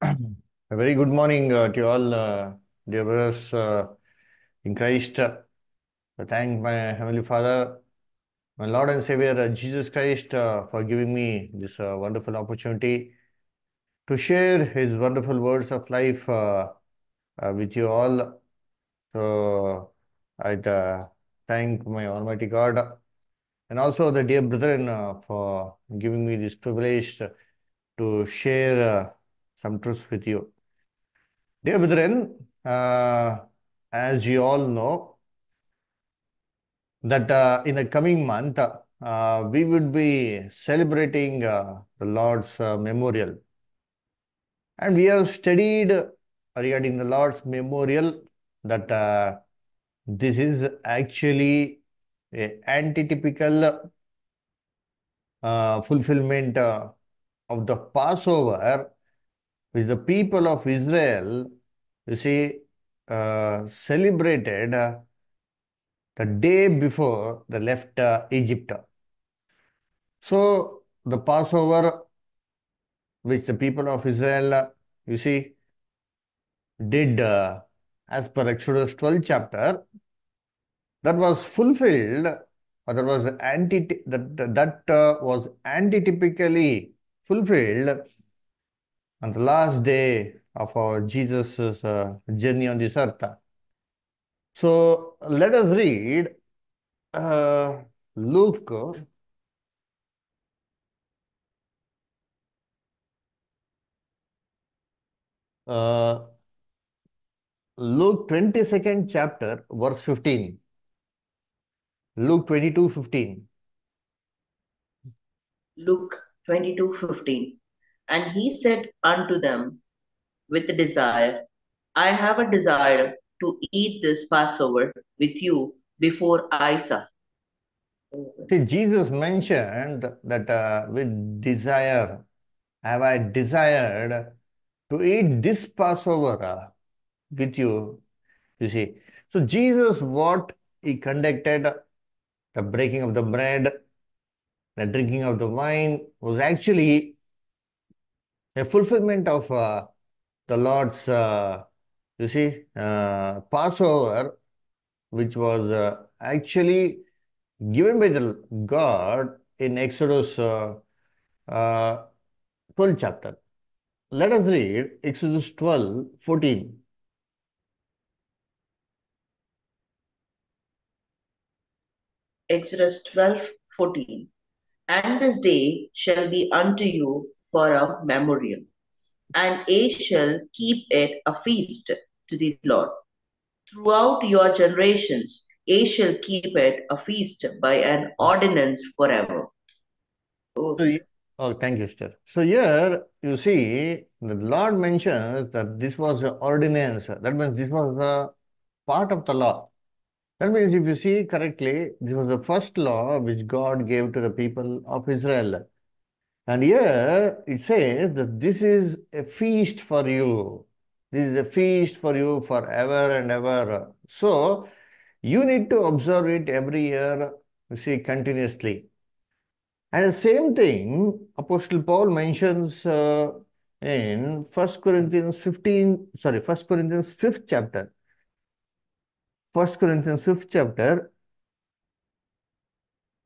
A very good morning uh, to all, uh, dear brothers uh, in Christ. I thank my Heavenly Father, my Lord and Savior uh, Jesus Christ, uh, for giving me this uh, wonderful opportunity to share His wonderful words of life uh, uh, with you all. So I uh, thank my Almighty God and also the dear brethren uh, for giving me this privilege to share uh, some truths with you. Dear brethren, uh, as you all know, that uh, in the coming month, uh, we would be celebrating uh, the Lord's uh, memorial. And we have studied regarding the Lord's memorial that uh, this is actually a antitypical uh, fulfillment uh, of the Passover, which the people of Israel, you see, uh, celebrated uh, the day before they left uh, Egypt. So the Passover, which the people of Israel, uh, you see, did uh, as per Exodus 12 chapter, that was fulfilled, or that was anti that that uh, was antitypically fulfilled on the last day of our Jesus' uh, journey on this earth. So let us read uh, Luke uh, Luke 22nd chapter, verse 15. Luke 22 15. Luke 22 15. And he said unto them with desire, I have a desire to eat this Passover with you before I suffer. See, Jesus mentioned that uh, with desire, have I desired to eat this Passover uh, with you. You see, so Jesus, what he conducted, the breaking of the bread, the drinking of the wine, was actually a fulfillment of uh, the Lord's, uh, you see, uh, Passover, which was uh, actually given by the God in Exodus uh, uh, 12 chapter. Let us read Exodus 12 14. Exodus 12 14. And this day shall be unto you for a memorial, and ye shall keep it a feast to the Lord. Throughout your generations, ye shall keep it a feast by an ordinance forever. Oh, So, oh, thank you, Esther. So here you see the Lord mentions that this was an ordinance. That means this was a part of the law. That means if you see correctly, this was the first law which God gave to the people of Israel. And here it says that this is a feast for you. This is a feast for you forever and ever. So you need to observe it every year, you see, continuously. And the same thing, Apostle Paul mentions uh, in 1 Corinthians 15, sorry, 1 Corinthians 5th chapter. 1 Corinthians 5th chapter,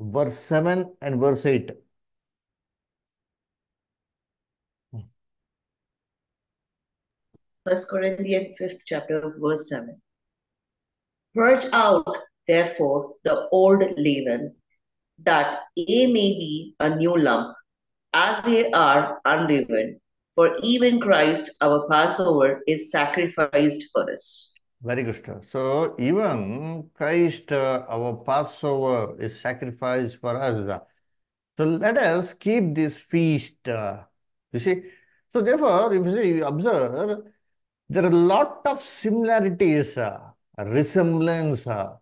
verse 7 and verse 8. First Corinthians 5th chapter, verse 7. Purge out, therefore, the old leaven, that ye may be a new lump, as ye are unleavened. For even Christ, our Passover, is sacrificed for us. Very good, sir. So even Christ, uh, our Passover, is sacrificed for us. So let us keep this feast. uh, you see, so therefore, if you observe, there are a lot of similarities, uh, resemblance uh,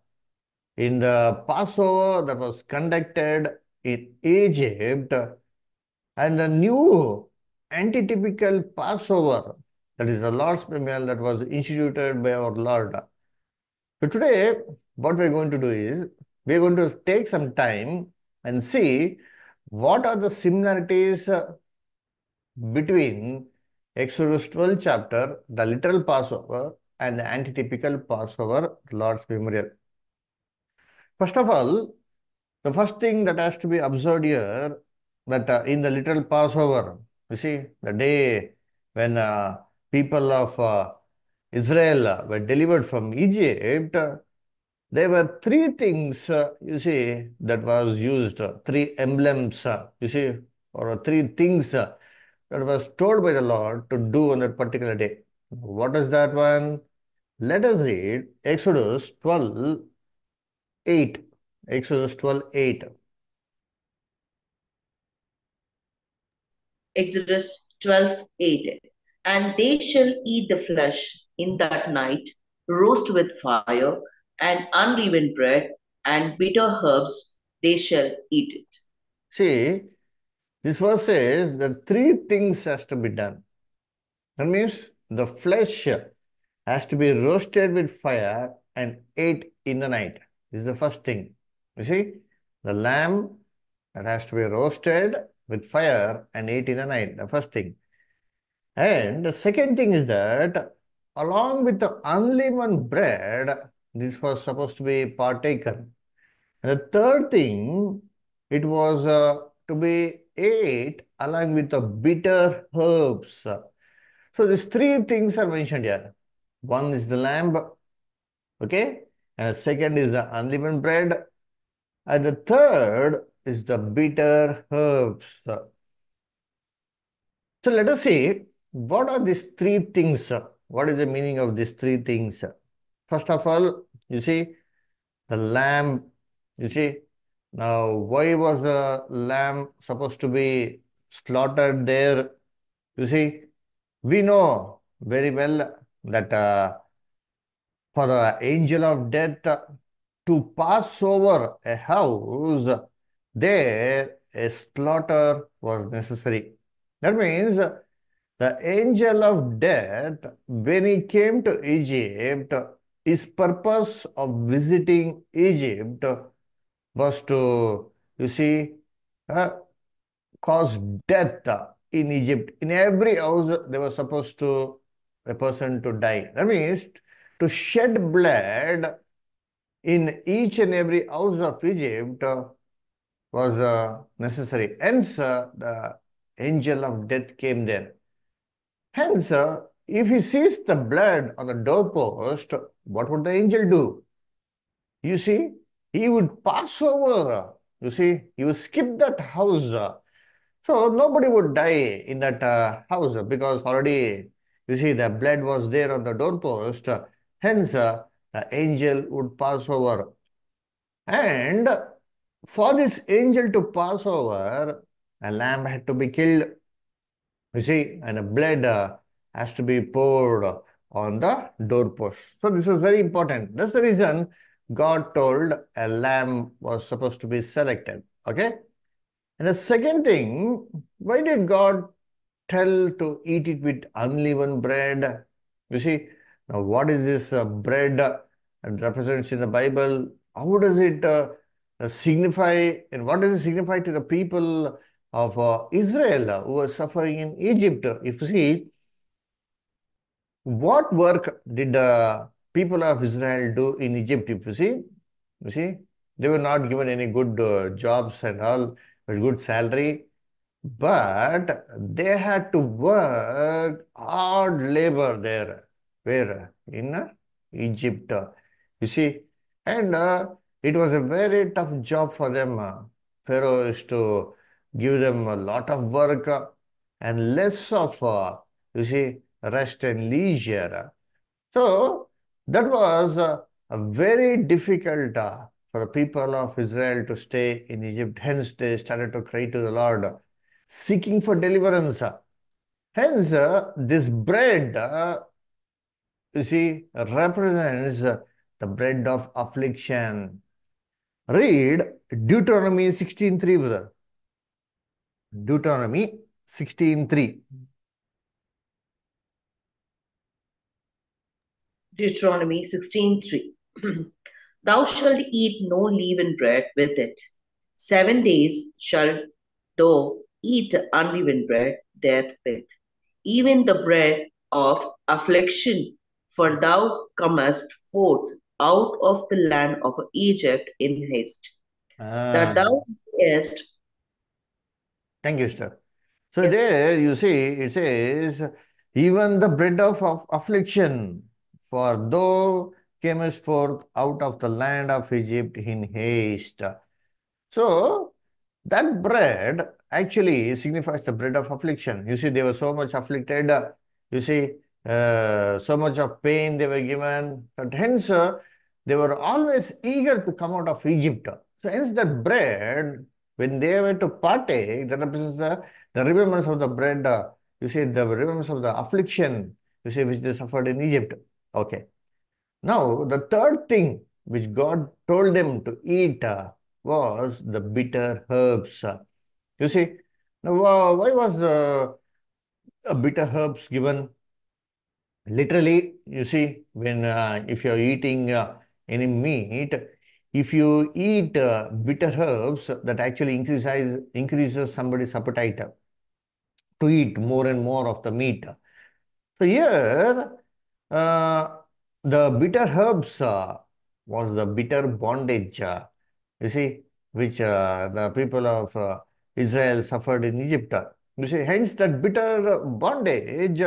in the Passover that was conducted in Egypt and the new antitypical Passover, that is the Lord's memorial that was instituted by our Lord. So today, what we're going to do is, we're going to take some time and see what are the similarities uh, between Exodus 12 chapter, the literal Passover and the antitypical Passover, Lord's Memorial. First of all, the first thing that has to be observed here, that uh, in the literal Passover, you see, the day when uh, people of uh, Israel were delivered from Egypt, there were three things, uh, you see, that was used, uh, three emblems, uh, you see, or three things that was told by the Lord to do on that particular day. What is that one? Let us read Exodus 12, 8. Exodus 12, 8. Exodus 12, 8. And they shall eat the flesh in that night, roast with fire, and unleavened bread, and bitter herbs, they shall eat it. See, this verse says that three things has to be done. That means the flesh has to be roasted with fire and ate in the night. This is the first thing. You see, the lamb that has to be roasted with fire and ate in the night, the first thing. And the second thing is that along with the unleavened bread, this was supposed to be partaken. And the third thing, it was uh, to be ate along with the bitter herbs. So these three things are mentioned here. One is the lamb, okay? And the second is the unleavened bread. And the third is the bitter herbs. So let us see, what are these three things? What is the meaning of these three things? First of all, you see, the lamb, you see, now why was the lamb supposed to be slaughtered there? You see, we know very well that uh, for the angel of death to pass over a house, there a slaughter was necessary. That means the angel of death, when he came to Egypt, his purpose of visiting Egypt was to, you see, uh, cause death in Egypt. In every house, they were supposed to, a person to die. That means to shed blood in each and every house of Egypt was uh, necessary. Hence, uh, the angel of death came there. Hence, uh, if he sees the blood on the doorpost, what would the angel do? You see, he would pass over. You see, he would skip that house. So nobody would die in that uh, house because already, you see, the blood was there on the doorpost. Hence, uh, the angel would pass over. And for this angel to pass over, a lamb had to be killed. You see, and a blood uh, has to be poured on the doorpost. So this was very important. That's the reason God told a lamb was supposed to be selected. Okay. And the second thing, why did God tell to eat it with unleavened bread? You see, now what is this uh, bread that represents in the Bible? How does it uh, signify and what does it signify to the people of uh, Israel who were suffering in Egypt? If you see, what work did the people of Israel do in Egypt? If you see, you see, they were not given any good uh, jobs and all with good salary, but they had to work hard labor there. Where in uh, Egypt, you see, and uh, it was a very tough job for them. Pharaoh is to give them a lot of work and less of, uh, you see, rest and leisure. So that was uh, very difficult uh, for the people of Israel to stay in Egypt. Hence, they started to cry to the Lord, seeking for deliverance. Hence, uh, this bread, uh, you see, represents the bread of affliction. Read Deuteronomy 16.3, brother. Deuteronomy 16.3. Deuteronomy 16.3 Thou shalt eat no leavened bread with it. Seven days shalt thou eat unleavened bread therewith. even the bread of affliction, for thou comest forth out of the land of Egypt in haste, that Ah, thou mayest thank you, sir. So Yes. there you see it says, even the bread of, of affliction, for thou camest forth out of the land of Egypt in haste. So that bread actually signifies the bread of affliction. You see, they were so much afflicted. You see, uh, so much of pain they were given. That hence, uh, they were always eager to come out of Egypt. So hence that bread, when they were to partake, that represents the, the remembrance of the bread. uh, you see, the remembrance of the affliction, you see, which they suffered in Egypt. Okay. Now, the third thing which God told them to eat uh, was the bitter herbs. You see, now why was uh, bitter herbs given? Literally, you see, when uh, if you're eating uh, any meat, if you eat uh, bitter herbs, that actually increases increases somebody's appetite to eat more and more of the meat. So here, the bitter herbs uh, was the bitter bondage, uh, you see, which uh, the people of uh, Israel suffered in Egypt. You see, hence that bitter bondage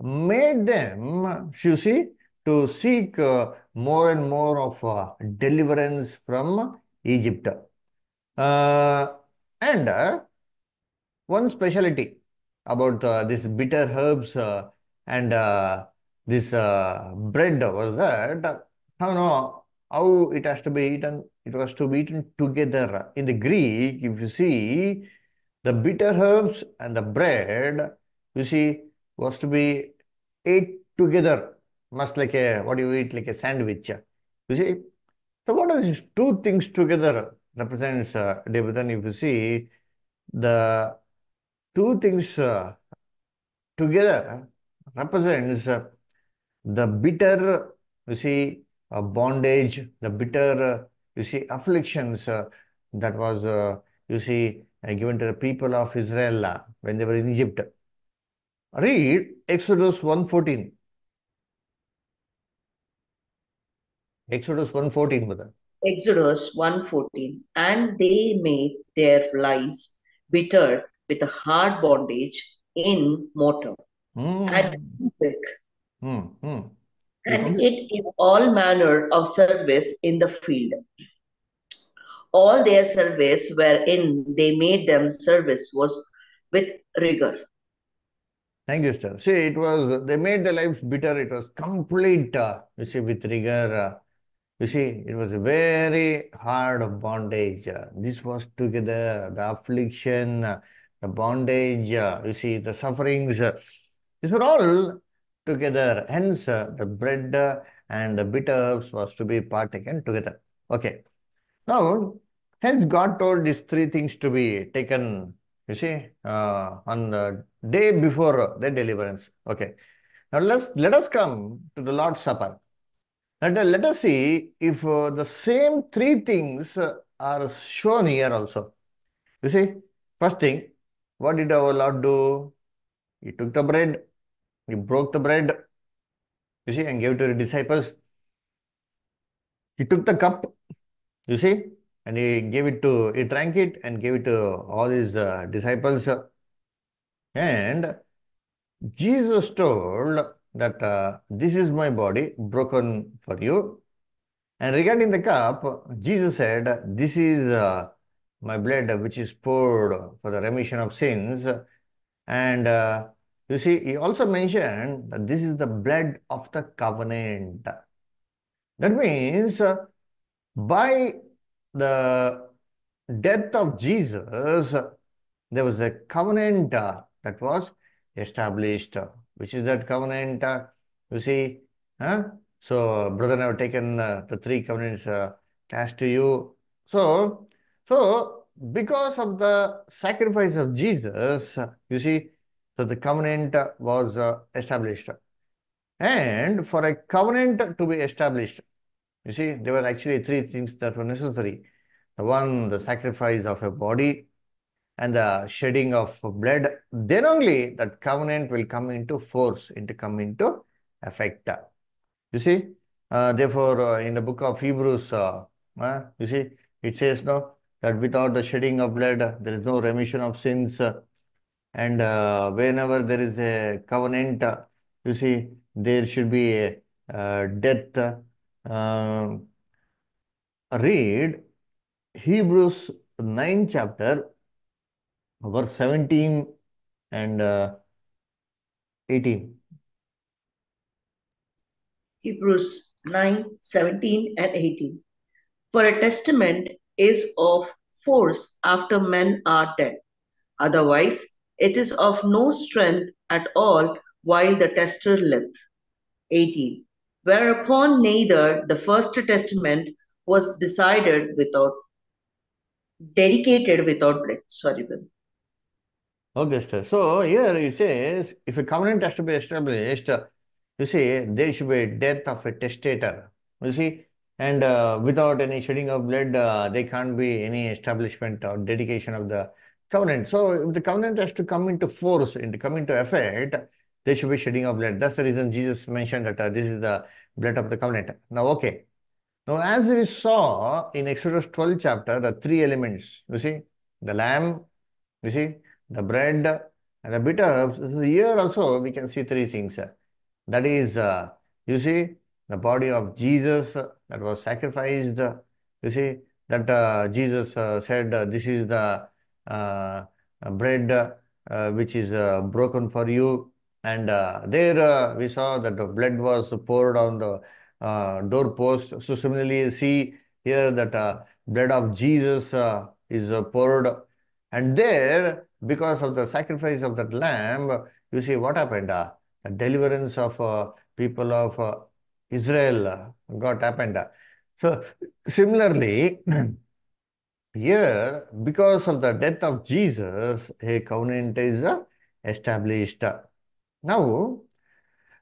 made them, you see, to seek uh, more and more of uh, deliverance from Egypt. Uh, and uh, one specialty about uh, this bitter herbs uh, and uh, this uh, bread was that how no how it has to be eaten? It was to be eaten together. In the greek if you see the bitter herbs and the bread you see was to be ate together. Much like a what do you eat? Like a sandwich. You see? So what does two things together represents uh, if you see the two things uh, together represents uh, the bitter, you see, uh, bondage, the bitter, uh, you see, afflictions uh, that was, uh, you see, uh, given to the people of Israel when they were in Egypt. Read Exodus 1.14. Exodus 1.14, brother. Exodus 1:14 and they made their lives bitter with a hard bondage in mortar and Hmm, hmm. And it in all manner of service in the field. All their service wherein they made them service was with rigor. Thank you, sir. See, it was, they made their lives bitter. It was complete, uh, you see, with rigor. Uh, you see, it was a very hard bondage. Uh, this was together, the affliction, uh, the bondage, uh, you see, the sufferings. Uh, these were all together. Hence, uh, the bread uh, and the bitter herbs was to be partaken together. Okay. Now, hence God told these three things to be taken, you see, uh, on the day before the deliverance. Okay. Now let's let us come to the Lord's Supper. Let, let us see if uh, the same three things uh, are shown here also. You see, first thing, what did our Lord do? He took the bread, he broke the bread, you see, and gave it to the disciples. He took the cup, you see, and he gave it to, he drank it and gave it to all his uh, disciples. And Jesus told that uh, this is my body broken for you. And regarding the cup, Jesus said, This is uh, my blood which is poured for the remission of sins. And uh, you see, he also mentioned that this is the blood of the covenant. That means uh, by the death of Jesus, there was a covenant uh, that was established. Which is that covenant? Uh, you see, huh? So, brother, I have taken uh, the three covenants uh, to you. So, so because of the sacrifice of Jesus, you see, so the covenant was uh, established. And for a covenant to be established, you see, there were actually three things that were necessary. The one, the sacrifice of a body. and the shedding of blood, then only that covenant will come into force, into come into effect. You see, uh, therefore, uh, in the book of Hebrews, uh, uh, you see, it says no that without the shedding of blood, there is no remission of sins. And uh, whenever there is a covenant, uh, you see, there should be a uh, death. Um, read Hebrews 9 chapter, verse 17 and uh, 18. Hebrews 9, 17 and 18. For a testament is of force after men are dead. Otherwise, it is of no strength at all while the tester liveth. 18. Whereupon neither the first testament was decided without, dedicated without blood. Sorry, Bill. Okay. So here it says, if a covenant has to be established, you see, there should be death of a testator. You see, and uh, without any shedding of blood, uh, there can't be any establishment or dedication of the covenant. So if the covenant has to come into force, into come into effect, there should be shedding of blood. That's the reason Jesus mentioned that uh, this is the blood of the covenant. Now, okay. Now, as we saw in Exodus 12 chapter, the three elements, you see, the lamb, you see, the bread, and the bitter herbs. So here also we can see three things. That is, uh, you see, the body of Jesus that was sacrificed. You see, that uh, Jesus uh, said, this is the uh, Uh, bread uh, which is uh, broken for you. And uh, there uh, we saw that the blood was poured on the doorpost. So similarly, see here that blood of Jesus is poured. And there, because of the sacrifice of that lamb, you see what happened? the deliverance of people of Israel got happened. So similarly, Here, because of the death of Jesus, a covenant is uh, established. Now,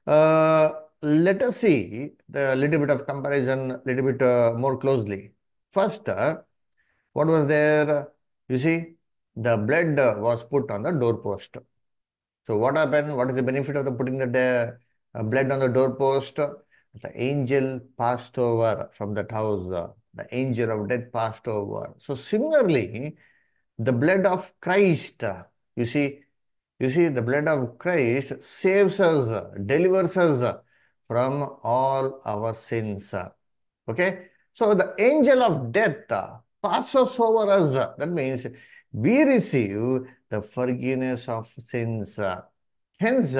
uh, let us see the little bit of comparison, little bit uh, more closely. First, uh, what was there? You see, the blood was put on the doorpost. So what happened? What is the benefit of the putting the uh, blood on the doorpost? The angel passed over from that house the angel of death passed over. So similarly, the blood of Christ, you see, you see, the blood of Christ saves us, delivers us from all our sins. Okay? So the angel of death passes over us. That means we receive the forgiveness of sins. Hence,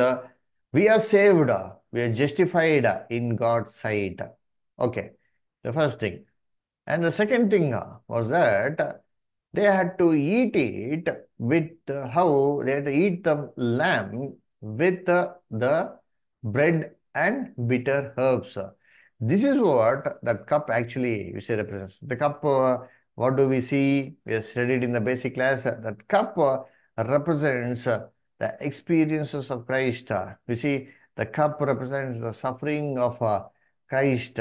we are saved, we are justified in God's sight. Okay, the first thing. And the second thing uh, was that they had to eat it with how they had to eat the lamb with the bread and bitter herbs. This is what that cup actually you see represents. The cup, uh, what do we see? We have studied in the basic class. That cup uh, represents the experiences of Christ. You see, the cup represents the suffering of Christ.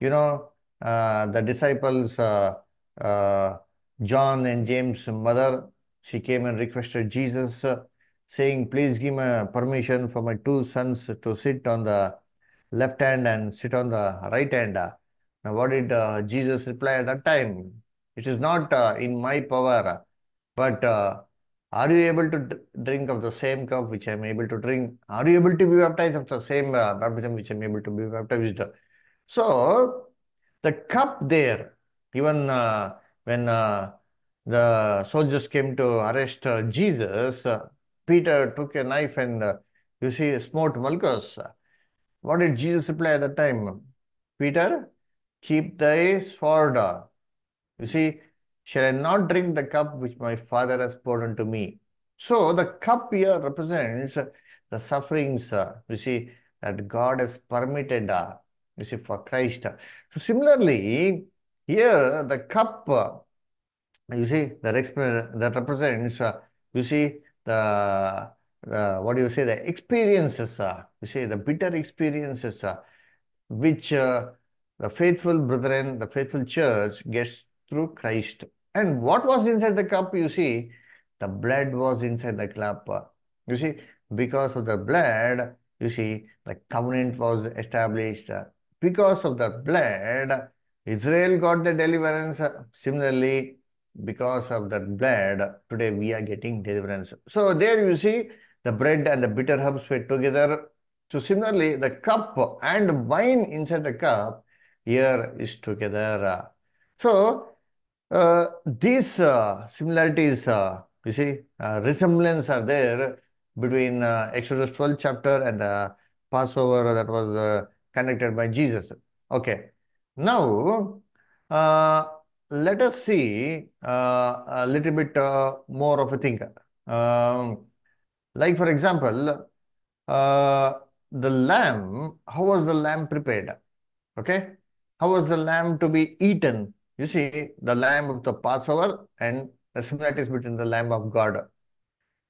You know, the disciples, uh, uh, John and James' mother, she came and requested Jesus, saying, Please give me permission for my two sons to sit on the left hand and sit on the right hand. Now, what did uh, Jesus reply at that time? It is not uh, in my power, but uh, are you able to drink of the same cup which I am able to drink? Are you able to be baptized of the same baptism which I am able to be baptized? So, the cup there, even uh, when uh, the soldiers came to arrest uh, Jesus, uh, Peter took a knife and uh, you see smote Malchus. What did Jesus reply at that time? Peter, keep thy sword. You see, shall I not drink the cup which my father has poured unto me? So the cup here represents the sufferings, you see, that God has permitted see, for Christ. So similarly, here the cup, you see, that, that represents, you see, the, the, what do you say, the experiences, you see, the bitter experiences, which the faithful brethren, the faithful church gets through Christ. And what was inside the cup, you see, the blood was inside the cup. You see, because of the blood, you see, the covenant was established. Because of the blood, Israel got the deliverance. Similarly, because of the blood, today we are getting deliverance. So there you see, the bread and the bitter herbs were together. So similarly, the cup and wine inside the cup here is together. So uh, these uh, similarities, uh, you see, uh, resemblance are there between uh, Exodus 12 chapter and the Passover that was uh, conducted by Jesus. Okay. Now, uh, let us see uh, a little bit uh, more of a thing. Um, like, for example, uh, the lamb, how was the lamb prepared? Okay. How was the lamb to be eaten? You see, the lamb of the Passover and the similarities between the lamb of God.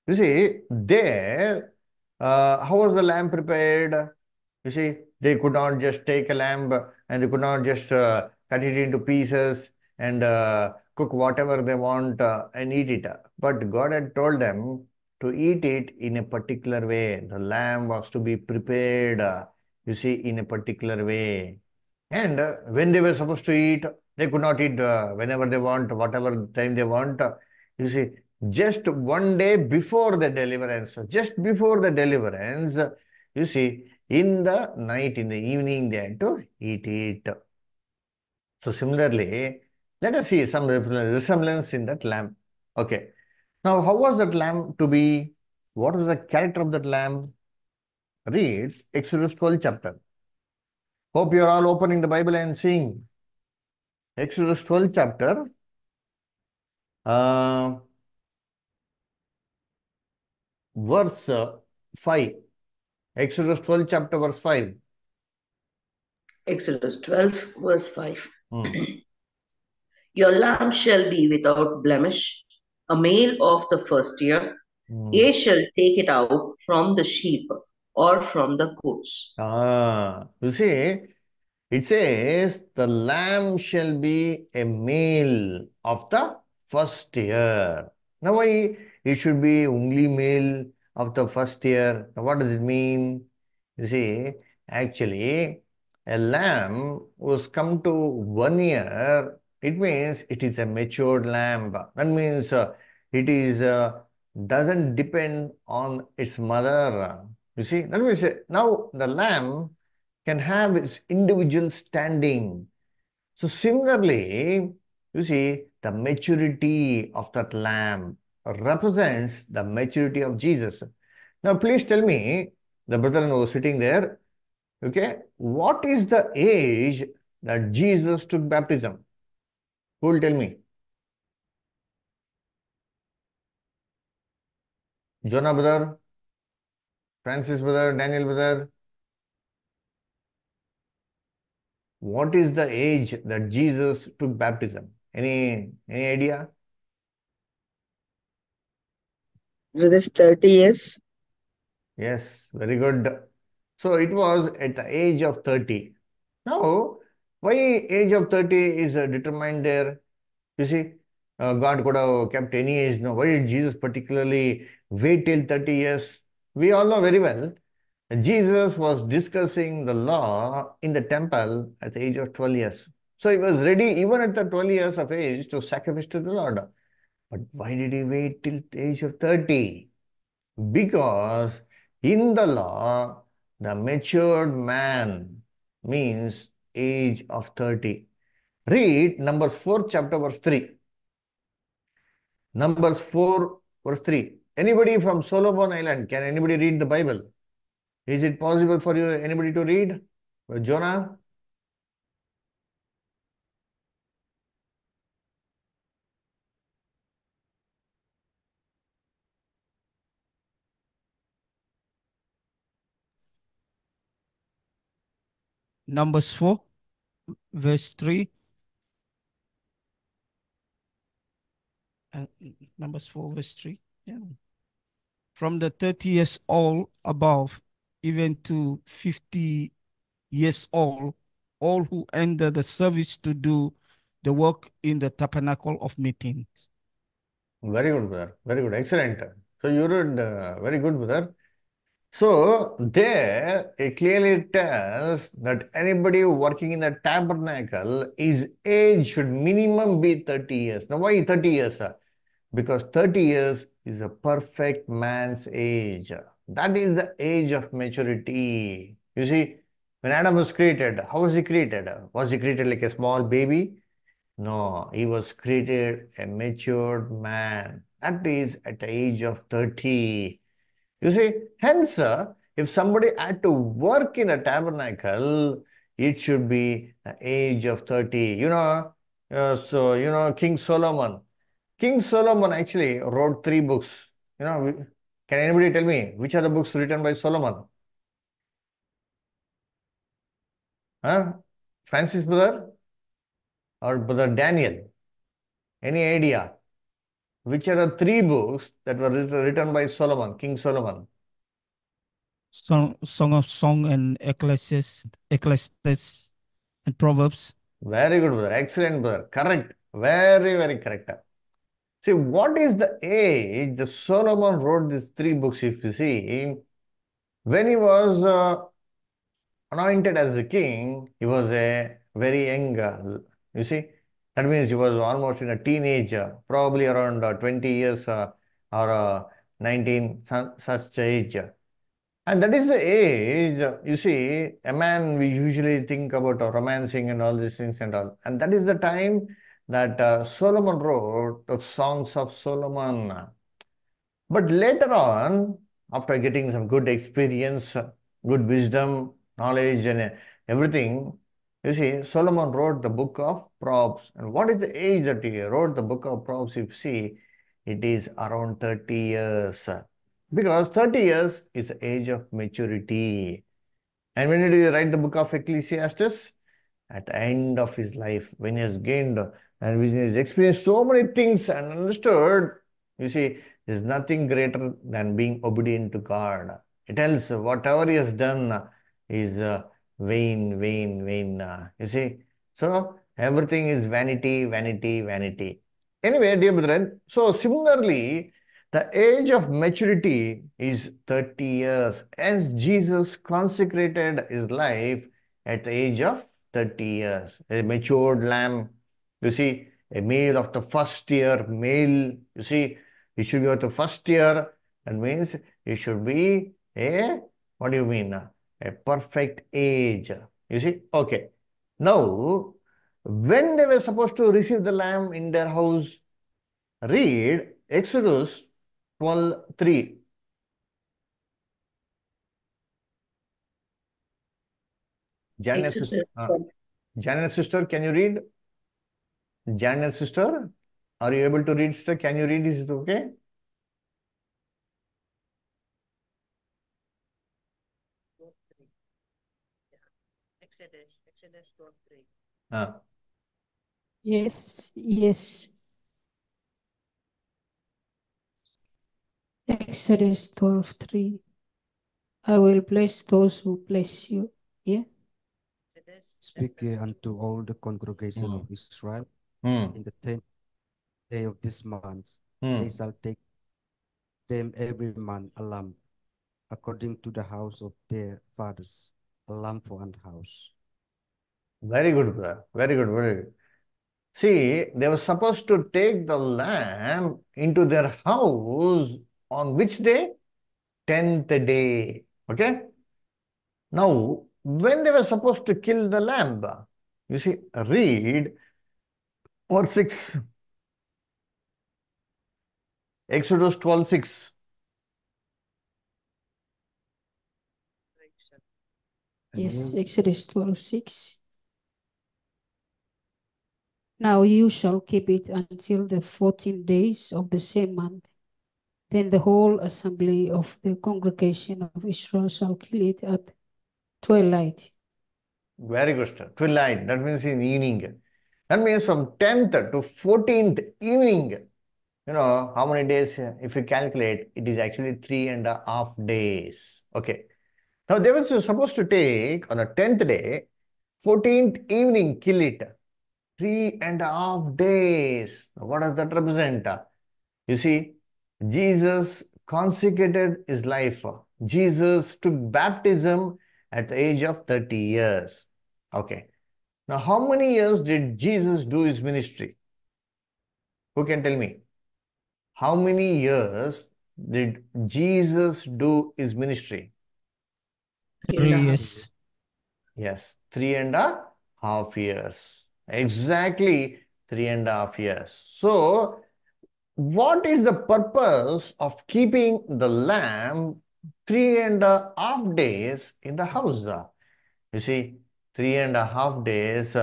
You see, there, uh, how was the lamb prepared? You see, they could not just take a lamb and they could not just uh, cut it into pieces and uh, cook whatever they want uh, and eat it. But God had told them to eat it in a particular way. The lamb was to be prepared, uh, you see, in a particular way. And when they were supposed to eat, they could not eat uh, whenever they want, whatever time they want. you see, just one day before the deliverance, just before the deliverance, you see, in the night, in the evening, they had to eat it. So similarly, let us see some resemblance in that lamb. Okay. Now, how was that lamb to be? What was the character of that lamb? Reads Exodus 12 chapter. Hope you are all opening the Bible and seeing Exodus 12 chapter. Uh, verse 5. Exodus 12 chapter verse 5. Exodus 12, verse 5. Hmm. Your lamb shall be without blemish, a male of the first year. Hmm. Ye shall take it out from the sheep or from the goats. Ah, you see, it says the lamb shall be a male of the first year. Now, why it should be only male of the first year? What does it mean? You see, actually, a lamb who's come to one year, it means it is a matured lamb. That means uh, it is uh, doesn't depend on its mother. You see, that means uh, now the lamb can have its individual standing. So similarly, you see, the maturity of that lamb represents the maturity of Jesus. Now, please tell me, the brethren who was sitting there, okay, what is the age that Jesus took baptism? Who will tell me? Jonah brother, Francis brother, Daniel brother. What is the age that Jesus took baptism? Any any idea? It is 30 years. Yes, very good. So it was at the age of 30. Now, why age of 30 is uh, determined there? You see, uh, God could have kept any age. No, why did Jesus particularly wait till 30 years? We all know very well. Jesus was discussing the law in the temple at the age of 12 years. So he was ready even at the 12 years of age to sacrifice to the Lord. But why did he wait till the age of 30? Because in the law, the matured man means age of 30. Read Numbers 4 chapter verse 3. Numbers 4 verse 3. Anybody from Solomon Island, can anybody read the Bible? Is it possible for you anybody to read? Jonah? Numbers 4, verse 3. Uh, Numbers 4, verse 3. Yeah. From the 30 years old above, even to 50 years old, all who enter the service to do the work in the tabernacle of meetings. Very good, brother. Very good. Excellent. So you read uh, very good, brother. So there it clearly tells that anybody working in the tabernacle, his age should minimum be 30 years. Now why 30 years? Sir? Because 30 years is a perfect man's age. That is the age of maturity. You see, when Adam was created, how was he created? Was he created like a small baby? No, he was created a matured man. That is at the age of 30. You see, hence, uh, if somebody had to work in a tabernacle, it should be the age of 30. You know, uh, so, you know, King Solomon. King Solomon actually wrote three books. You know, can anybody tell me which are the books written by Solomon? Huh? Francis brother or brother Daniel? Any idea? Which are the three books that were written by Solomon, King Solomon? Song, Song of Song and Ecclesiastes, Ecclesiastes and Proverbs. Very good, brother. Excellent, brother. Correct. Very, very correct. See, what is the age the Solomon wrote these three books? If you see, when he was uh, anointed as a king, he was a very young, you see, that means he was almost in a teenager, probably around uh, 20 years uh, or uh, 19, such age. And that is the age, you see, a man, we usually think about romancing and all these things and all. And that is the time that uh, Solomon wrote the Songs of Solomon. But later on, after getting some good experience, good wisdom, knowledge, and everything, you see, Solomon wrote the book of Proverbs. And what is the age that he wrote the book of Proverbs? If you see, it is around 30 years. Because 30 years is the age of maturity. And when did he write the book of Ecclesiastes? At the end of his life, when he has gained and when he has experienced so many things and understood, you see, there's nothing greater than being obedient to God. It tells whatever he has done is uh, vain, vain, vain. You see, so everything is vanity, vanity, vanity. Anyway, dear brethren, so similarly, the age of maturity is 30 years, as Jesus consecrated his life at the age of 30 years. A matured lamb, you see, a male of the first year, male, you see, it should be of the first year. That means it should be a, what do you mean? A perfect age. You see, okay. Now, when they were supposed to receive the lamb in their house, read Exodus 12 3. Janet sister, uh, Janet sister, can you read? Janet sister, are you able to read, sister? Can you read? Is it okay? Exodus, Exodus 12 3. Uh, Yes, yes. Exodus twelve three. I will bless those who bless you. Yeah. Exodus Speak ye unto all the congregation Mm. of Israel hmm, in the tenth day of this month. hmm. They shall take them every man a lamb, according to the house of their fathers, a lamb for an house. Very good, brother. Very good, very good. See, they were supposed to take the lamb into their house on which day? Tenth day. Okay? Now, when they were supposed to kill the lamb, you see, read verse 6. Exodus 12 6. Yes, Exodus twelve six. Now you shall keep it until the fourteen days of the same month. Then the whole assembly of the congregation of Israel shall kill it at twilight. Very good, sir. Twilight, that means in evening. That means from 10th to 14th evening. You know, how many days, if you calculate, it is actually three and a half days. Okay. Now, they were supposed to take on the 10th day, 14th evening, kill it. Three and a half days. Now, What does that represent? You see, Jesus consecrated his life. Jesus took baptism at the age of 30 years. Okay. Now, how many years did Jesus do his ministry? Who can tell me? How many years did Jesus do his ministry? Three years. Yes, three and a half years. Exactly three and a half years. So, what is the purpose of keeping the lamb three and a half days in the house? You see, three and a half days,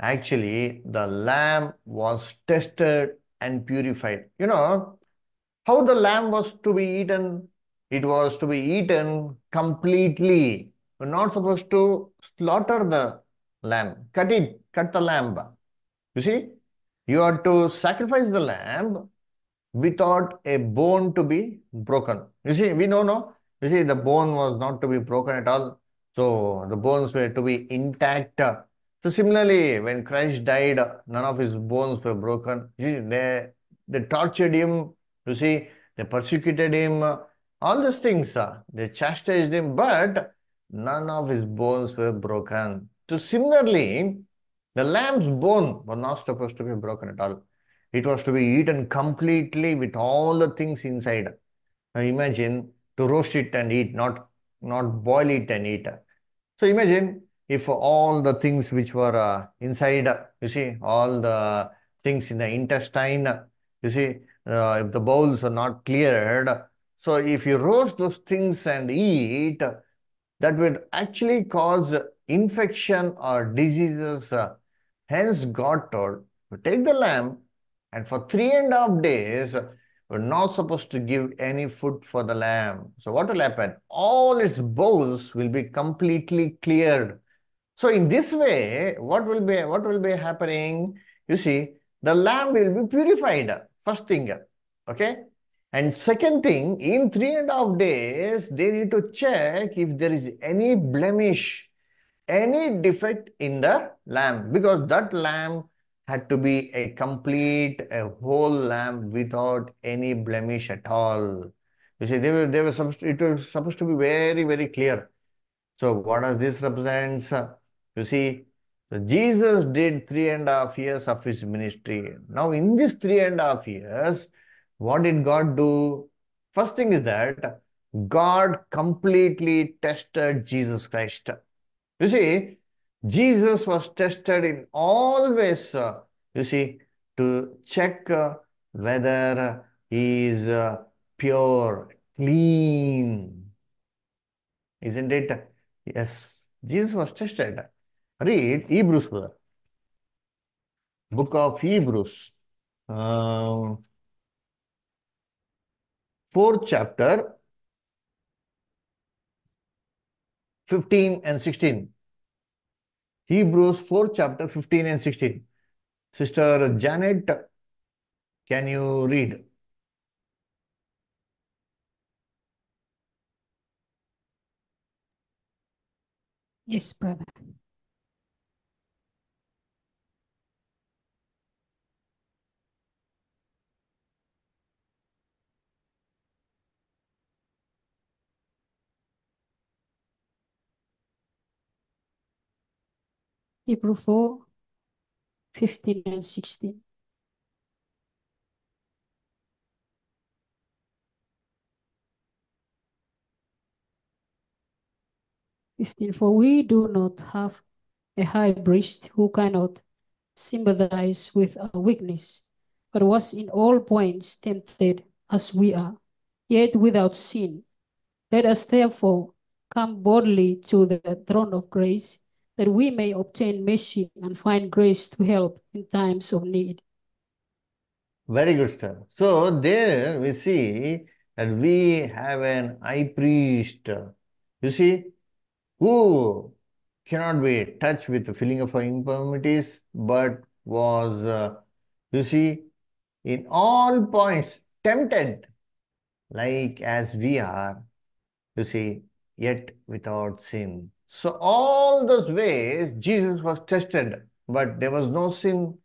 actually, the lamb was tested and purified. You know, how the lamb was to be eaten? It was to be eaten completely. We're not supposed to slaughter the lamb, cut it, cut the lamb. You see, you are to sacrifice the lamb without a bone to be broken. You see, we know, no? You see, the bone was not to be broken at all. So the bones were to be intact. So similarly, when Christ died, none of his bones were broken. See, they, they tortured him. You see, they persecuted him. All these things, they chastised him, but none of his bones were broken. So similarly, the lamb's bone was not supposed to be broken at all. It was to be eaten completely with all the things inside. Now imagine to roast it and eat, not, not boil it and eat. So imagine if all the things which were uh, inside, you see, all the things in the intestine, you see, uh, if the bowls are not cleared, so if you roast those things and eat, that would actually cause infection or diseases. Hence, God told to take the lamb and for three and a half days, we're not supposed to give any food for the lamb. So what will happen? All its bowls will be completely cleared. So in this way, what will be what will be happening? You see, the lamb will be purified. First thing, okay. And second thing, in three and a half days, they need to check if there is any blemish, any defect in the lamb, because that lamb had to be a complete, a whole lamb without any blemish at all. You see, they were, they were supposed to, it was supposed to be very, very clear. So what does this represent? You see, so Jesus did three and a half years of his ministry. Now, in this three and a half years, what did God do? First thing is that God completely tested Jesus Christ. You see, Jesus was tested in all ways, uh, you see, to check uh, whether he is uh, pure, clean. Isn't it? Yes, Jesus was tested. Read Hebrews, brother. Book of Hebrews. Um, fourth chapter, 15 and 16. Hebrews 4 chapter 15 and 16. Sister Janet, can you read? Yes, brother. Hebrew 4, 15 and 16. Fifteen, for we do not have a high priest who cannot sympathize with our weakness, but was in all points tempted as we are, yet without sin. Let us therefore come boldly to the throne of grace that we may obtain mercy and find grace to help in times of need. Very good, sir. So there we see that we have an high priest, you see, who cannot be touched with the feeling of our infirmities, but was, uh, you see, in all points tempted, like as we are, you see, yet without sin. So all those ways Jesus was tested, but there was no sin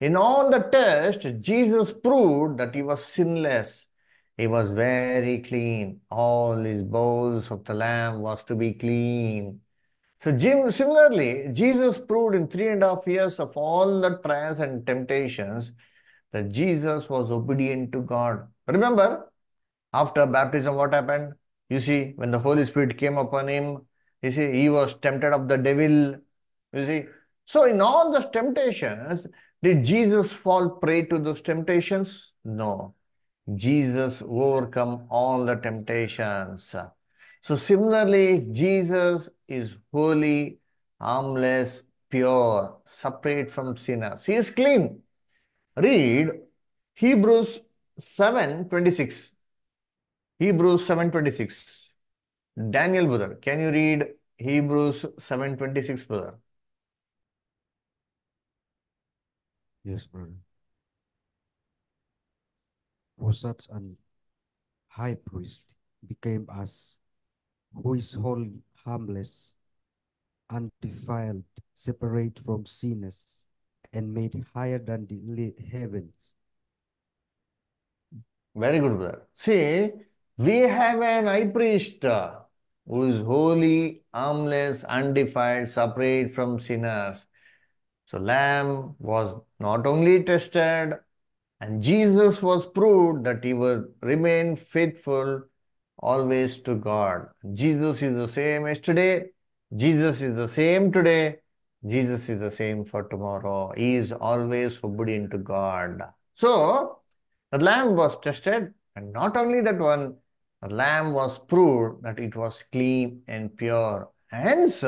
In all the tests, Jesus proved that he was sinless. He was very clean. All his bowls of the lamb was to be clean. So Jim, similarly, Jesus proved in three and a half years of all the trials and temptations that Jesus was obedient to God. Remember, after baptism, what happened? You see, when the Holy Spirit came upon him, you see, he was tempted of the devil. You see, so in all those temptations, did Jesus fall prey to those temptations? No. Jesus overcome all the temptations. So similarly, Jesus is holy, harmless, pure, separate from sinners. He is clean. Read Hebrews 7.26. Hebrews 7.26. Daniel brother, can you read Hebrews 7.26 brother? Yes, brother. For such an high priest became us, who is holy, harmless, undefiled, separate from sinners, and made higher than the heavens. Very good, brother. See, we have an high priest uh, who is holy, harmless, undefiled, separate from sinners. So, Lamb was not only tested, and Jesus was proved that he would remain faithful always to God. Jesus is the same yesterday, Jesus is the same today, Jesus is the same for tomorrow. He is always obedient to God. So, the lamb was tested, and not only that one, the lamb was proved that it was clean and pure. Hence,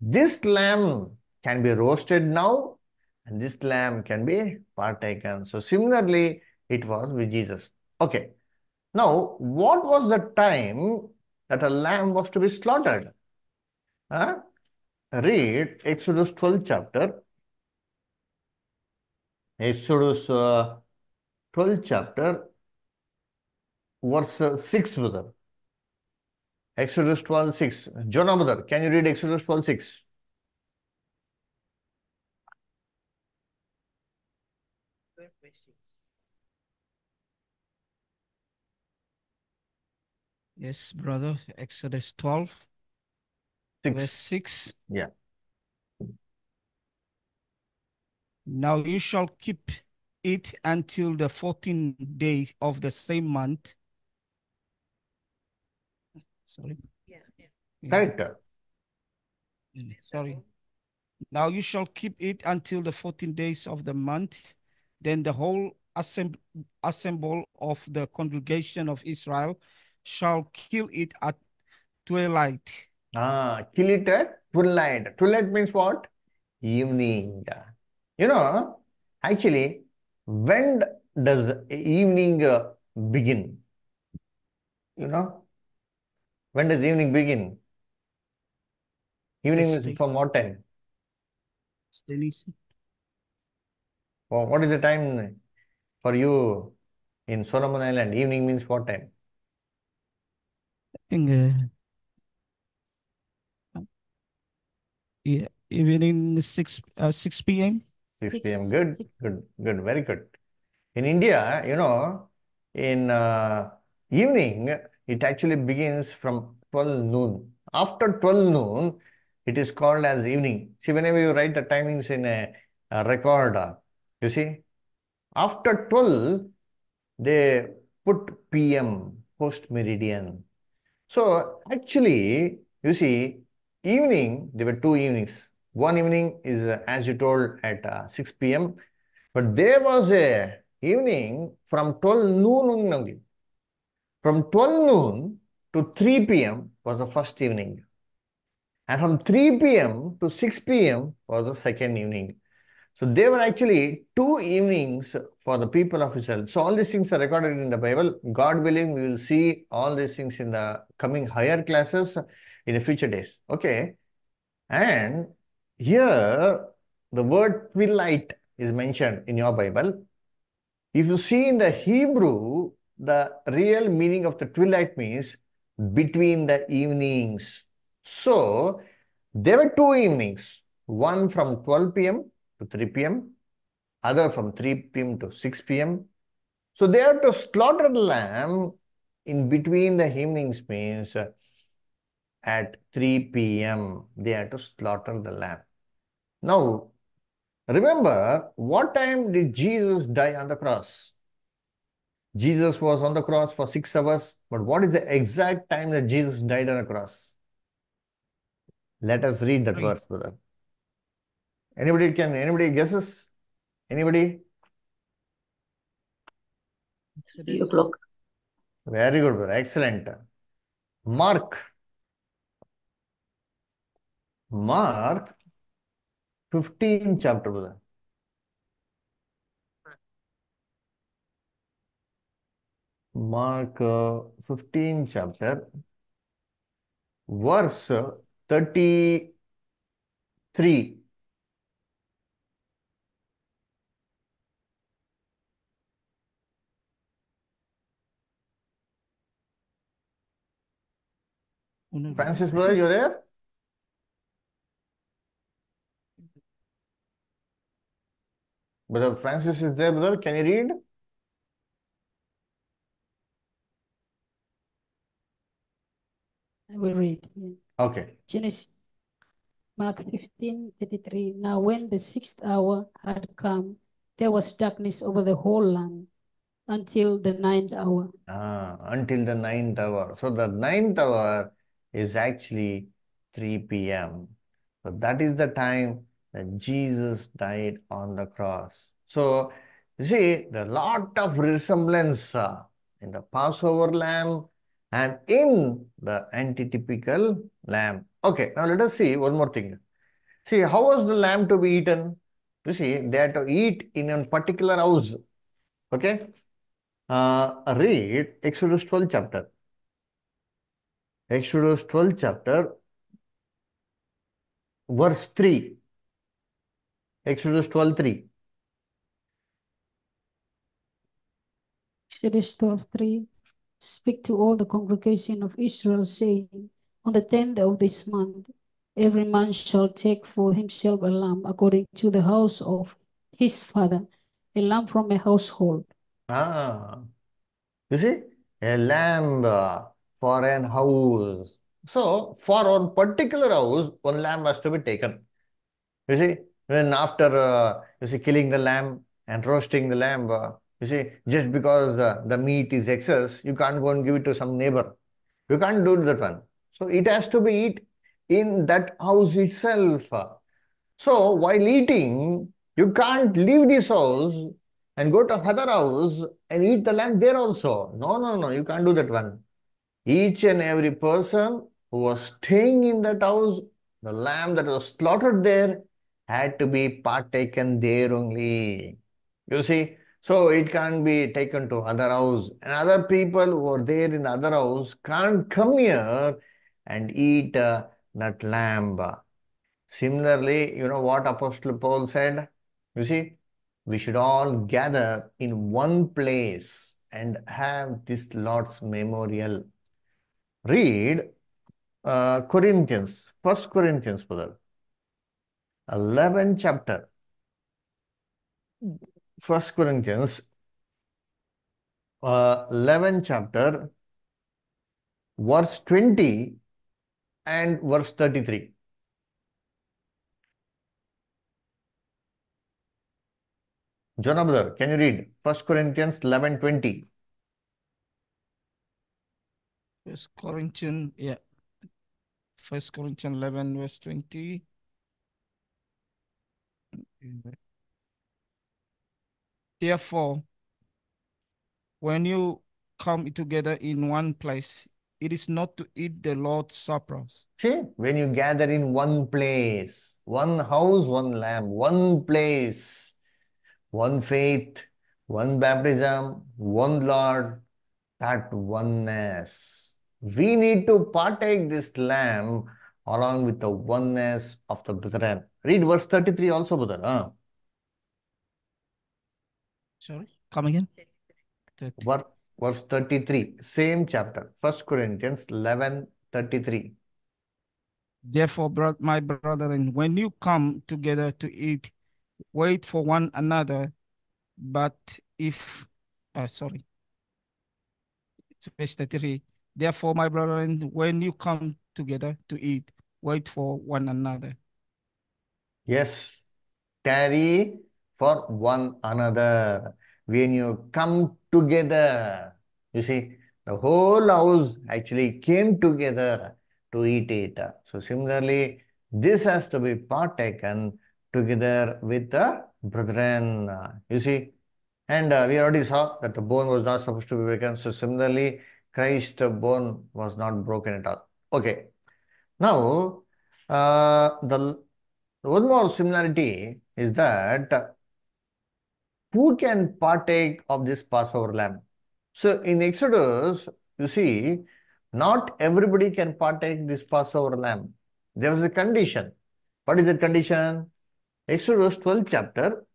this lamb can be roasted now, and this lamb can be partaken. So, similarly, it was with Jesus. Okay. Now, what was the time that a lamb was to be slaughtered? Huh? Read Exodus 12 chapter. Exodus uh, 12 chapter, verse uh, 6, brother. Exodus 12, 6. Jonah, brother, can you read Exodus 12, 6? Yes, brother. Exodus 12, verse 6. 6. Yeah. Now you shall keep it until the 14th day of the same month. Sorry. Yeah, yeah. Yeah, Correct. mm, Sorry. Now you shall keep it until the 14 days of the month. Then the whole assemb assemble of the congregation of Israel shall kill it at twilight. Ah, kill it at twilight. Twilight means what? Evening. You know, actually, when does evening uh, begin? You know, when does evening begin? Evening Yes, is from what time? Denise. Or what is the time for you in Solomon Island? Evening means what time? I think uh, yeah, evening 6 uh, 6 p.m. 6 p.m. Good, six- good, good, very good. In India, you know, in uh, evening, it actually begins from 12 noon. After 12 noon, it is called as evening. See, whenever you write the timings in a, a record, you see, after 12, they put PM, post meridiem. So actually, you see, evening, there were two evenings. One evening is, uh, as you told, at uh, 6 p.m. But there was a evening from 12 noon only. From 12 noon to 3 p.m. was the first evening. And from 3 p.m. to 6 p.m. was the second evening. So there were actually two evenings for the people of Israel. So all these things are recorded in the Bible. God willing, we will see all these things in the coming higher classes in the future days. Okay. And here the word twilight is mentioned in your Bible. If you see in the Hebrew, the real meaning of the twilight means between the evenings. So there were two evenings, one from 12 p.m. to 3 p.m., other from 3 p.m. to 6 p.m. So they have to slaughter the lamb in between the evenings means uh, at 3 p.m. They have to slaughter the lamb. Now, remember, what time did Jesus die on the cross? Jesus was on the cross for six hours, but what is the exact time that Jesus died on the cross? Let us read that Three. verse, brother. Anybody can, anybody guesses? Anybody? Three o'clock. Very good, brother. Excellent. Mark. Mark 15 chapter, brother. Mark uh, 15 chapter, verse 33. Francis, brother, you there? Brother Francis is there, brother. Can you read? I will read. yeah. Okay. Genesis, Mark 15, 33. Now when the sixth hour had come, there was darkness over the whole land until the ninth hour. Ah, until the ninth hour. So the ninth hour is actually 3 p.m. So that is the time that Jesus died on the cross. So you see, the lot of resemblance uh, in the Passover lamb and in the antitypical lamb. Okay, now let us see one more thing. See, how was the lamb to be eaten? You see, they had to eat in a particular house. Okay? Uh, read Exodus 12 chapter. Exodus 12 chapter, verse 3. Exodus 12 3. Exodus 12, 3. Speak to all the congregation of Israel, saying, On the tenth of this month, every man shall take for himself a lamb according to the house of his father, a lamb from a household. Ah, you see, a lamb for an house. So, for one particular house, one lamb has to be taken. You see, when after uh, you see killing the lamb and roasting the lamb, uh, you see, just because the, the meat is excess, you can't go and give it to some neighbor. You can't do that one. So it has to be eat in that house itself. So while eating, you can't leave this house and go to other house and eat the lamb there also. No, no, no, you can't do that one. Each and every person who was staying in that house, the lamb that was slaughtered there had to be partaken there only. You see, so it can't be taken to other house. And other people who are there in the other house can't come here and eat uh, that lamb. Similarly, you know what Apostle Paul said? You see, we should all gather in one place and have this Lord's memorial. Read uh, Corinthians, First Corinthians, brother. 11 chapter. First Corinthians, uh, 11 chapter, verse 20 and verse 33. John brother, can you read First Corinthians 11 20? First Corinthians, yeah. First Corinthians 11, verse 20. Therefore, when you come together in one place, it is not to eat the Lord's suppers. See, when you gather in one place, one house, one lamb, one place, one faith, one baptism, one Lord, that oneness. We need to partake this lamb along with the oneness of the brethren. Read verse 33 also, brother. Huh? Sorry, come again. That- Verse, verse 33, same chapter, First Corinthians 11 33. Therefore, bro- my brethren, when you come together to eat, wait for one another. But if, uh, sorry, it's verse 33. Therefore, my brethren, when you come together to eat, wait for one another. Yes, tarry for one another. When you come together, you see, the whole house actually came together to eat it. So similarly, this has to be partaken together with the brethren. You see, and uh, we already saw that the bone was not supposed to be broken. So similarly, Christ's bone was not broken at all. Okay. Now, uh, the one more similarity is that who can partake of this Passover lamb? So in Exodus, you see, not everybody can partake this Passover lamb. There was a condition. What is the condition? Exodus 12 chapter.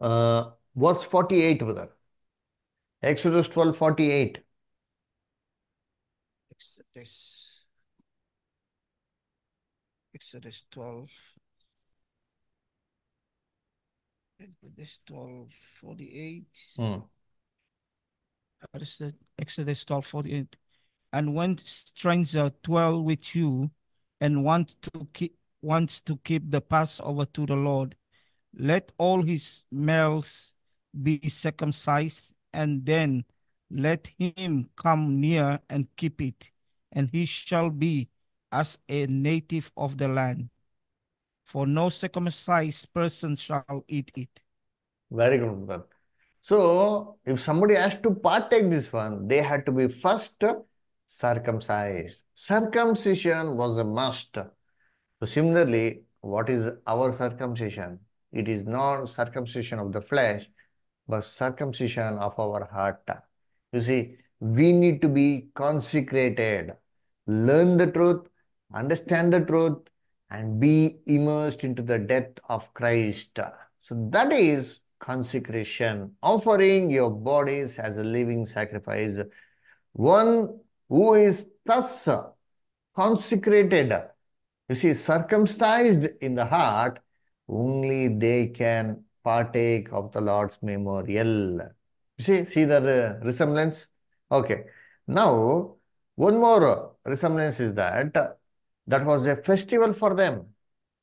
Uh, verse 48, brother. Exodus 12, 48. Exodus, Exodus 12. Exodus 12, 48. Hmm. What is it? Exodus 12, 48. And when stranger dwell with you and want to keep wants to keep the Passover to the Lord, let all his males be circumcised, and then let him come near and keep it, and he shall be as a native of the land. For no circumcised person shall eat it. Very good. So, if somebody has to partake this one, they had to be first circumcised. Circumcision was a must. So, similarly, what is our circumcision? It is not circumcision of the flesh, but circumcision of our heart. You see, we need to be consecrated, learn the truth, understand the truth, and be immersed into the death of Christ. So that is consecration, offering your bodies as a living sacrifice. One who is thus consecrated, you see, circumcised in the heart, only they can partake of the Lord's memorial. You see, see the resemblance? Okay. Now, one more resemblance is that that was a festival for them.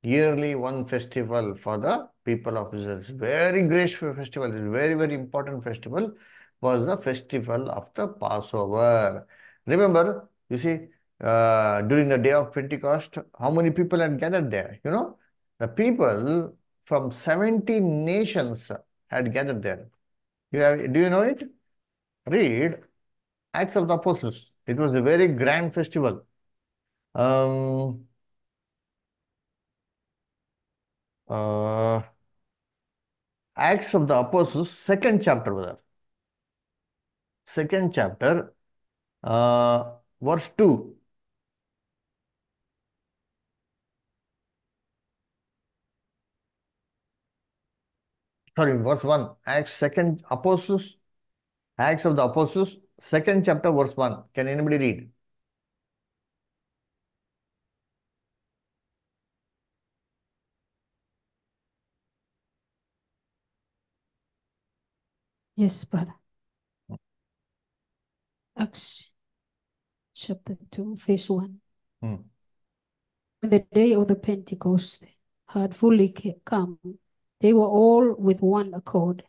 Yearly one festival for the people of Israel. Very graceful festival. Very, very important festival was the festival of the Passover. Remember, you see, uh, during the day of Pentecost, how many people had gathered there? You know, the people from 70 nations had gathered there. You have, do you know it? Read Acts of the Apostles. It was a very grand festival. Um, uh, Acts of the Apostles, second chapter, brother. Second chapter, uh, verse 2. Sorry, verse 1. Acts second Apostles, Acts of the Apostles, second chapter, verse 1. Can anybody read? Yes, brother. Acts chapter 2, verse 1. Hmm. When the day of the Pentecost had fully come, they were all with one accord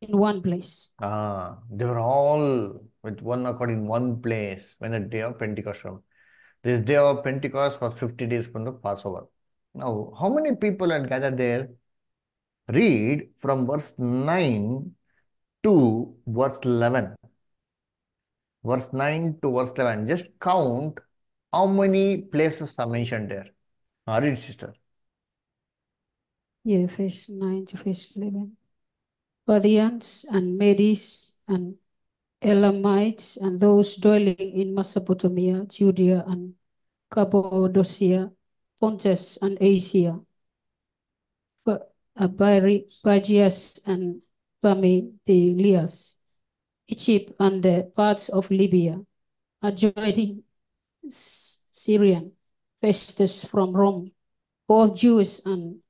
in one place. Ah, they were all with one accord in one place when the day of Pentecost came. This day of Pentecost was 50 days from the Passover. Now, how many people had gathered there? Read from verse 9 to verse 11. Verse 9 to verse 11. Just count how many places are mentioned there. Ah, read, sister. Yeah, verse 9 to verse 11. Parthians and Medes and Elamites and those dwelling in Mesopotamia, Judea and Cappadocia, Pontus and Asia, uh, Pari- and Pamphilias, Egypt and the parts of Libya, adjoining Syrian, Festus from Rome, both Jews and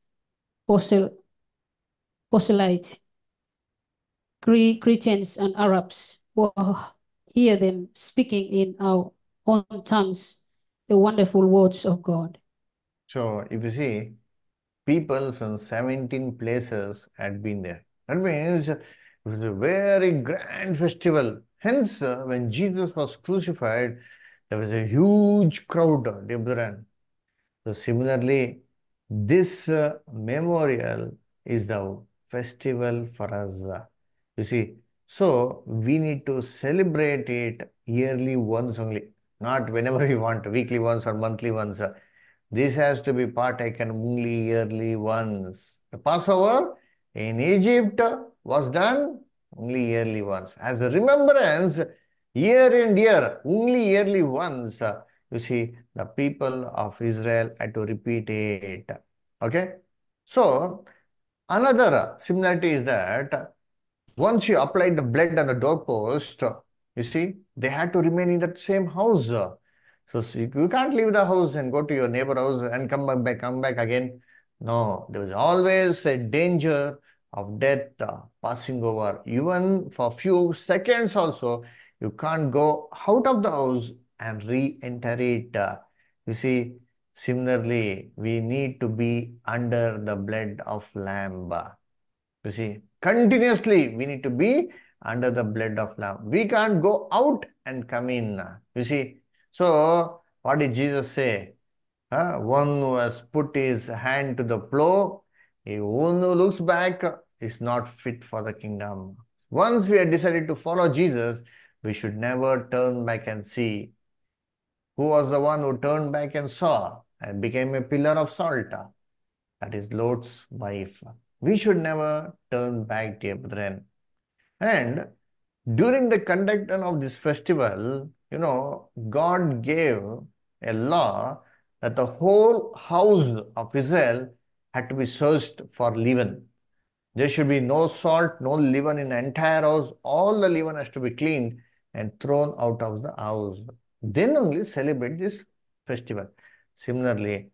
prosel- proselytes, Cre- Cretans and Arabs, will hear them speaking in our own tongues the wonderful words of God. So if you see, people from 17 places had been there. That means it was a very grand festival. Hence, uh, when Jesus was crucified, there was a huge crowd, dear. So similarly, this uh, memorial is the festival for us. You see, so we need to celebrate it yearly once only, not whenever we want, weekly once or monthly once. This has to be partaken only yearly once. The Passover in Egypt was done only yearly once. As a remembrance, year and year, only yearly once, uh, you see, the people of Israel had to repeat it. Okay? So, another similarity is that once you applied the blood on the doorpost, you see, they had to remain in that same house. So, you can't leave the house and go to your neighbor house and come back, come back again. No, there was always a danger of death uh, passing over. Even for few seconds also, you can't go out of the house and re-enter it. Uh, you see, similarly, we need to be under the blood of lamb. You see, continuously we need to be under the blood of lamb. We can't go out and come in. You see, so what did Jesus say? Uh, one who has put his hand to the plow, he one who looks back is not fit for the kingdom. Once we have decided to follow Jesus, we should never turn back and see. Who was the one who turned back and saw and became a pillar of salt? That is Lot's wife. We should never turn back, dear brethren. And during the conduct of this festival, you know, God gave a law that the whole house of Israel had to be searched for leaven. There should be no salt, no leaven in the entire house. All the leaven has to be cleaned and thrown out of the house. Then only celebrate this festival. Similarly,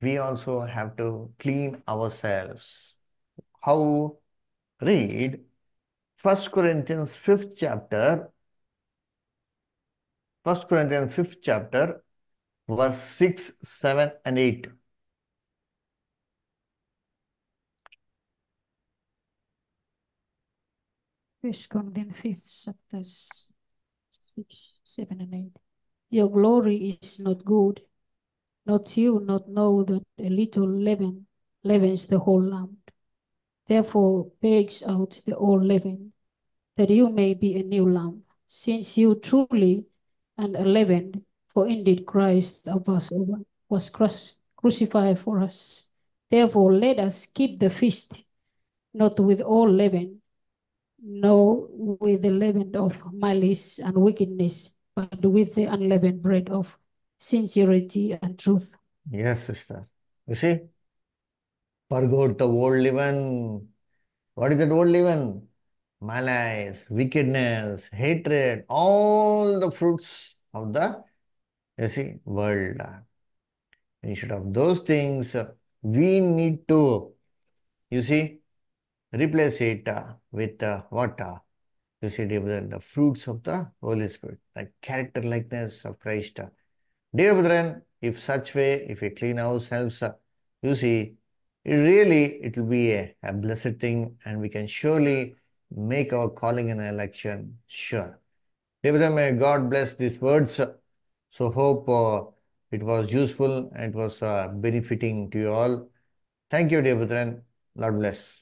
we also have to clean ourselves. How? Read 1 Corinthians 5th chapter. 1 Corinthians 5th chapter, verse 6, 7, and 8. First Corinthians fifth chapter six, seven, and eight. Your glory is not good. Not you not know that a little leaven leavens the whole lump. Therefore bakes out the old leaven, that you may be a new lump, since you truly and unleavened, for indeed Christ our Passover was crucified for us. Therefore let us keep the feast, not with all leaven, nor with the leaven of malice and wickedness, but with the unleavened bread of sincerity and truth. Yes, sister. You see? Purge the old leaven. What is that old leaven? Malice, wickedness, hatred, all the fruits of the, you see, world. Instead of those things, we need to, you see, replace it with what? you see, dear brethren, the fruits of the Holy Spirit, the character likeness of Christ. Dear brethren, if such way, if we clean ourselves, you see, it really, it will be a, a blessed thing and we can surely make our calling and election sure. Dear brethren, may God bless these words. So hope uh, it was useful and it was uh, benefiting to you all. Thank you, dear brethren. Lord bless.